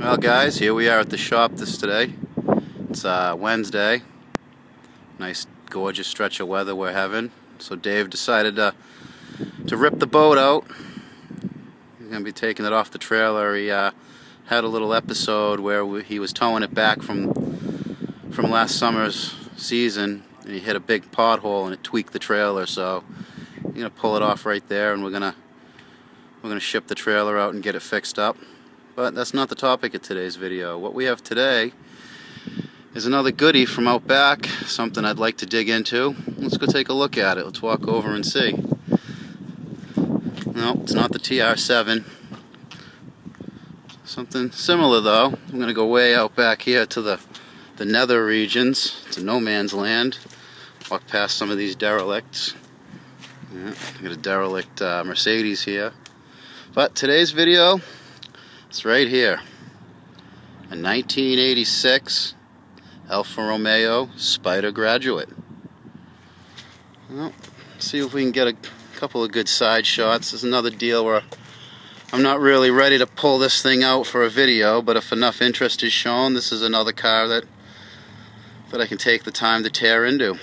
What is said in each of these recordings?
Well guys, here we are at the shop this today. It's uh, Wednesday. Nice gorgeous stretch of weather we're having. So Dave decided to, to rip the boat out. He's going to be taking it off the trailer. He uh, had a little episode where we, he was towing it back from from last summer's season and he hit a big pothole and it tweaked the trailer so you're gonna pull it off right there and we're gonna we're gonna ship the trailer out and get it fixed up but that's not the topic of today's video. What we have today is another goodie from out back, something I'd like to dig into. Let's go take a look at it. Let's walk over and see. No, it's not the TR7. Something similar though. I'm going to go way out back here to the, the nether regions, to no man's land. Walk past some of these derelicts. Yeah, got a derelict uh, Mercedes here. But today's video it's right here. A 1986 Alfa Romeo Spider Graduate. Well, see if we can get a couple of good side shots. There's another deal where I'm not really ready to pull this thing out for a video, but if enough interest is shown, this is another car that that I can take the time to tear into.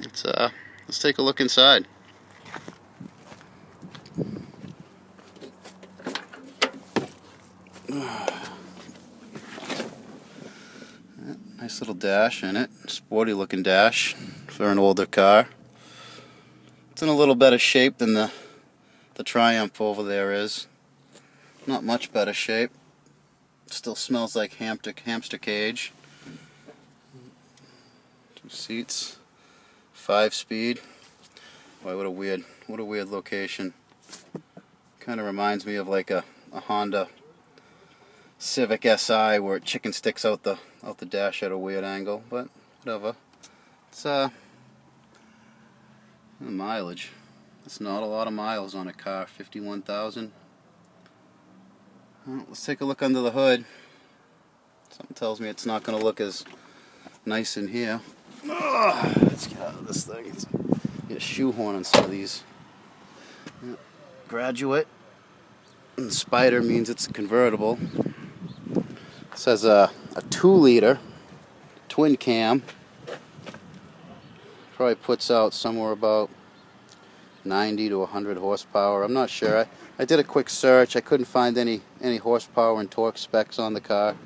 Let's uh, let's take a look inside. Nice little dash in it. Sporty looking dash for an older car. It's in a little better shape than the the Triumph over there is. Not much better shape. Still smells like hamster, hamster cage. Two seats. Five speed. Boy, what a weird, what a weird location. Kind of reminds me of like a, a Honda Civic Si where chicken sticks out the out the dash at a weird angle, but whatever. It's uh the mileage. It's not a lot of miles on a car, 51,000. Well, let's take a look under the hood. Something tells me it's not going to look as nice in here. Ugh, let's get out of this thing. get a shoehorn on some of these. Graduate. And Spider means it's convertible. It says a, a 2 liter twin cam. Probably puts out somewhere about 90 to 100 horsepower. I'm not sure. I, I did a quick search. I couldn't find any, any horsepower and torque specs on the car.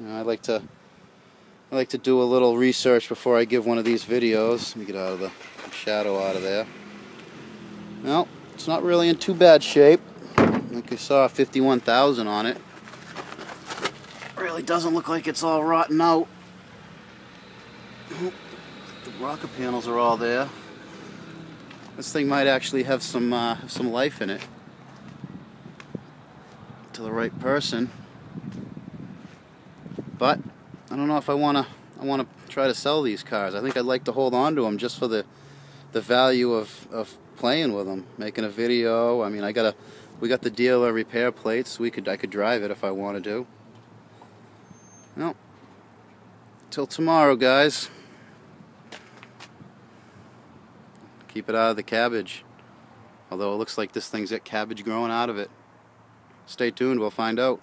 You know, I like to I like to do a little research before I give one of these videos. Let me get out of the shadow out of there. Well, it's not really in too bad shape. Like I saw 51,000 on it really doesn't look like it's all rotten out. The rocker panels are all there. This thing might actually have some uh, have some life in it. To the right person. But I don't know if I wanna I wanna try to sell these cars. I think I'd like to hold on to them just for the the value of, of playing with them, making a video. I mean, I got a we got the dealer repair plates. We could I could drive it if I wanted to. Well, till tomorrow, guys. Keep it out of the cabbage. Although it looks like this thing's got cabbage growing out of it. Stay tuned, we'll find out.